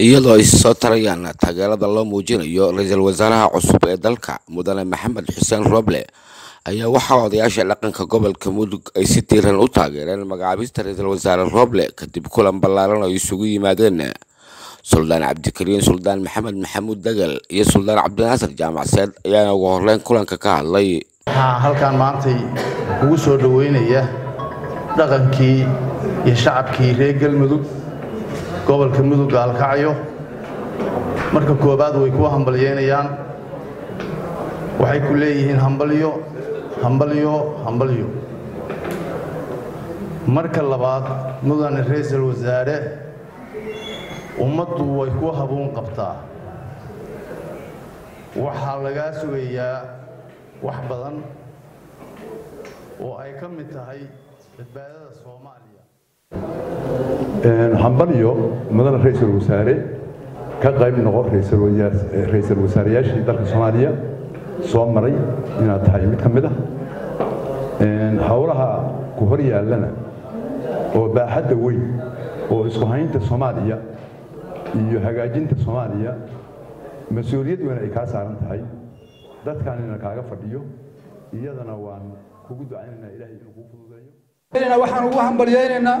iyadoo ay soo tarayaan taageerada loo muujinayo ra'iisul wasaaraha cusub ee dalka mudane maxamed xuseen roble ayaa waxaa odayaasha dhaqanka gobolka mudug ay si tiiran u taageereen magacaabista ra'iisul wasaare roble kadib kulan ballaaran oo isugu yimaadeen. Suldaan cabdikariin suldaan maxamed maxamuud degal iyo suldaan cabdinaasir jaamacseed ayaana ugu horeyn kulanka ka hadlay. Waxaa halkan maantay ugu soo dhoweynaya dhaqankii iyo shacabkii reer galmudug gobolka mudug gaalkacyo marka koobaad way ku hambalyeynayaan. Waxay ku leeyihiin hambalyo hambalyo hambalyo. Marka labaad mudane ra'iisul wasaare ummaddu way ku habuun qabtaa. Waxaa lagaa sugayaa wax badan oo ay ka mid tahay badbaadada soomaaliya hambalyo mudane ra'iisul wasaare ka qayb noqo ra'iisul wasaareyaashii dalka soomaaliya. Soo maray inaad tahay mid ka mid ah. Howlaha ku hor yaallana oo baaxadda weyn oo isku haynta soomaaliya iyo hagaajinta soomaaliya mas'uuliyad weyn ay kaa saaran tahay. Dadkanina kaaga fadhiyo iyadana waan kugu ducaynaynaa ilahay inuu kuu fududeeyo. Waxaan ugu hambalyaynaynaa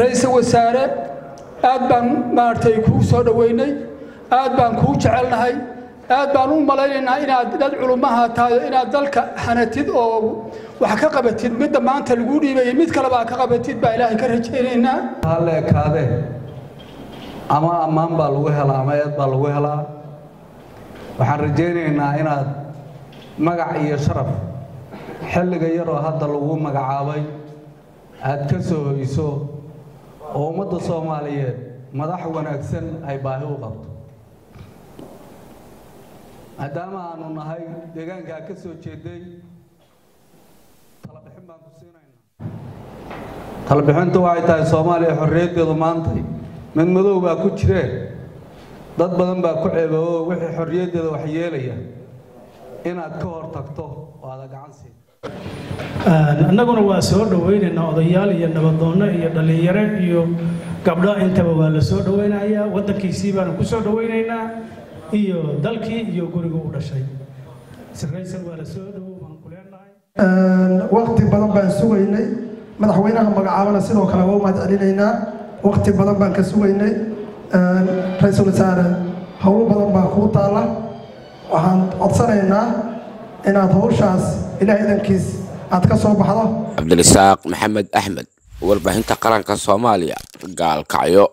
ra'iisul wasaare aad baan maaragtay kuu soo dhoweynay aad baan kuu jecelnahay aad baan u malaynaynaa inaad dad culummaha tahay inaad dalka hanatid oo wax ka qabatid. Midda maanta laguu dhiibayay mid kaleba ka qabatid baa ilaahay ka rajaynaynaa. Halle ekaade ama ammaan baa lagu helaa ama eed baa lagu helaa. Waxaan rajaynaynaa inaad magac iyo sharaf xilliga yaroo hadda lagu magacaabay aad ka soo hoyso oo ummadda soomaaliyeed madax wanaagsan ay baahi u qabto. Maadaama aanu nahay deegaankaa ka soo jeeday talabixin baan ku siinaynaa. Talabixintu waxay tahay soomaaliya xorriyaddeedu maantay mid madow baa ku jireen dad badan baa ku ceeboobo wixii xorriyaddeeda wax yeelaya inaad ka hor tagto oo aada gacan siin annaguna waa soo dhowaynaynaa odayaal iyo nabadoonno iyo dhallinyaro iyo gabdho intaba waa la soo dhowaynayaa waddankiisii baanu ku soo dhowaynaynaa iyo dalkii iyo guriga u dhashay. Siraysan waa la soo dhowow baan ku leenahay. Waqti badan baan sugaynay. Madaxweynaha magacaabana sidoo kale waa u mahad celinaynaa waqti badan baan ka sugaynay. Ra'iisul wasaare howlo badan baa kuu taalla. Waxaan codsanaynaa inaad howshaas ilaah idankiis aad ka soo baxdo. Cabdirasaaq maxamed axmed warbaahinta qaranka soomaaliya gaalkacyo